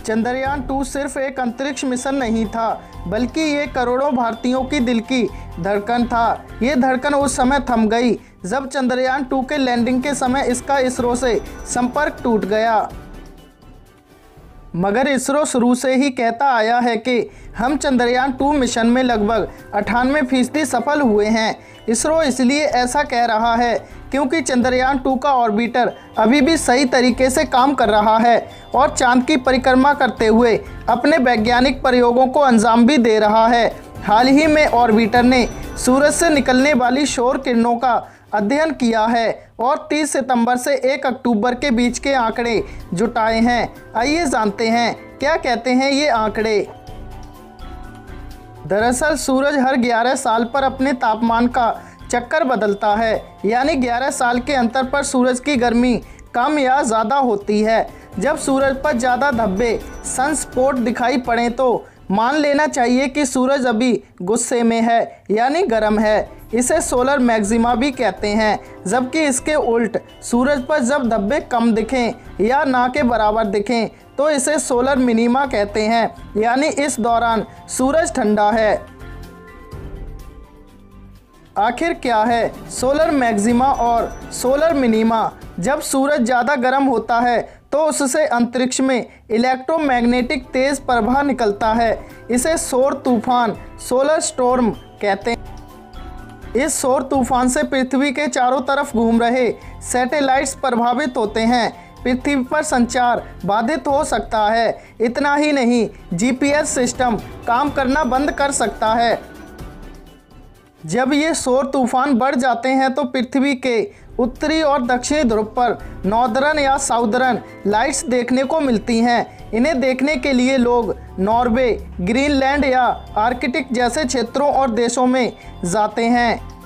Chandrayaan to सिर्फ़ एक अंतरिक्ष मिशन नहीं था, बल्कि ये करोड़ों भारतीयों की दिल की धड़कन था। ये धड़कन उस समय थम गई, जब चंद्रयान टू के लैंडिंग के समय इसका इसरो से संपर्क टूट गया। मगर इसरो शुरू से ही कहता आया है कि हम चंद्रयान टू मिशन में लगभग अठानवे फ़ीसदी सफल हुए हैं। इसरो इसलिए ऐसा कह रहा है क्योंकि चंद्रयान टू का ऑर्बिटर अभी भी सही तरीके से काम कर रहा है और चाँद की परिक्रमा करते हुए अपने वैज्ञानिक प्रयोगों को अंजाम भी दे रहा है। हाल ही में ऑर्बिटर ने सूरज से निकलने वाली शोर किरणों का अध्ययन किया है और 30 सितंबर से 1 अक्टूबर के बीच के आंकड़े जुटाए हैं। आइए जानते हैं, क्या कहते हैं ये आंकड़े? दरअसल सूरज हर 11 साल पर अपने तापमान का चक्कर बदलता है, यानी 11 साल के अंतर पर सूरज की गर्मी कम या ज़्यादा होती है। जब सूरज पर ज़्यादा धब्बे सनस्पॉट दिखाई पड़े तो मान लेना चाहिए कि सूरज अभी गुस्से में है, यानी गर्म है। इसे सोलर मैक्सिमा भी कहते हैं, जबकि इसके उल्ट सूरज पर जब धब्बे कम दिखें या ना के बराबर दिखें तो इसे सोलर मिनीमा कहते हैं, यानी इस दौरान सूरज ठंडा है। आखिर क्या है सोलर मैक्सिमा और सोलर मिनिमा? जब सूरज ज़्यादा गर्म होता है तो उससे अंतरिक्ष में इलेक्ट्रोमैग्नेटिक तेज़ प्रवाह निकलता है। इसे सौर तूफ़ान, सोलर स्टॉर्म कहते हैं। इस सौर तूफ़ान से पृथ्वी के चारों तरफ़ घूम रहे सैटेलाइट्स प्रभावित होते हैं। पृथ्वी पर संचार बाधित हो सकता है। इतना ही नहीं, जीपीएस सिस्टम काम करना बंद कर सकता है। जब ये सौर तूफ़ान बढ़ जाते हैं तो पृथ्वी के उत्तरी और दक्षिणी ध्रुव पर नॉर्दर्न या साउदर्न लाइट्स देखने को मिलती हैं। इन्हें देखने के लिए लोग नॉर्वे, ग्रीनलैंड या आर्कटिक जैसे क्षेत्रों और देशों में जाते हैं।